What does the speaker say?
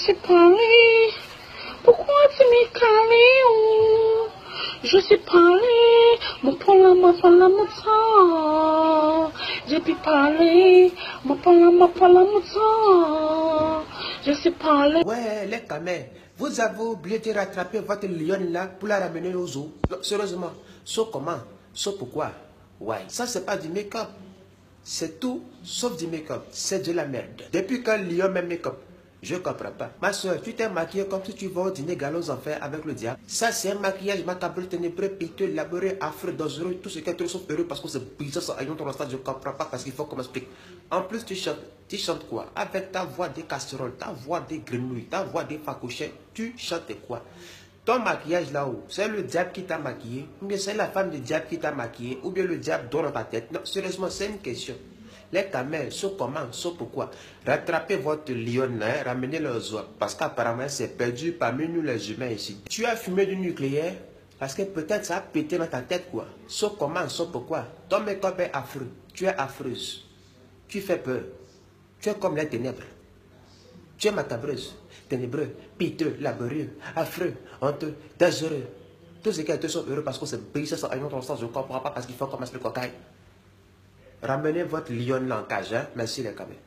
sais parler. Pourquoi tu m'es calé oh? Je sais parler. Mon pola ma sang. J'ai pu parler. Mon pola ma mon sang. Je sais parler. Ouais, les camés, vous avez oublié de rattraper votre lion là pour la ramener au zoo. Non, sérieusement, sauf comment Sauf pourquoi? Ouais, ça c'est pas du make-up. C'est tout sauf du make-up. C'est de la merde. Depuis quand lion met make-up? Je comprends pas. Ma soeur, tu t'es maquillée comme si tu vas au dîner galop aux enfers avec le diable. Ça, c'est un maquillage macabre, ténébreux, piteux, laborieux, affreux, dangereux, tout ce qui est sauf heureux parce que c'est bizarre, ça aille ton stade, je comprends pas parce qu'il faut qu'on m'explique. En plus, tu chantes. Tu chantes quoi? Avec ta voix des casseroles, ta voix des grenouilles, ta voix des facochets, tu chantes quoi? Ton maquillage là-haut, c'est le diable qui t'a maquillé, ou bien c'est la femme du diable qui t'a maquillé, ou bien le diable dans ta tête? Non, sérieusement, c'est une question. Les camels, sauf comment, sauf pourquoi. Rattrapez votre lion, hein, ramenez-le aux zoo. Parce qu'apparemment, c'est perdu parmi nous les humains ici. Tu as fumé du nucléaire parce que peut-être ça a pété dans ta tête, quoi. Sauf comment, sauf pourquoi. Ton make-up est affreux. Tu es affreuse. Tu fais peur. Tu es comme les ténèbres. Tu es macabreuse, ténébreux, piteux, laborieux, affreux, honteux, dangereux. Tous ces gars sont heureux parce c'est brisé ça a une sens. Je ne comprends pas parce qu'il faut commencer le cocaïne. Ramenez votre lion cage, hein? Merci les camés.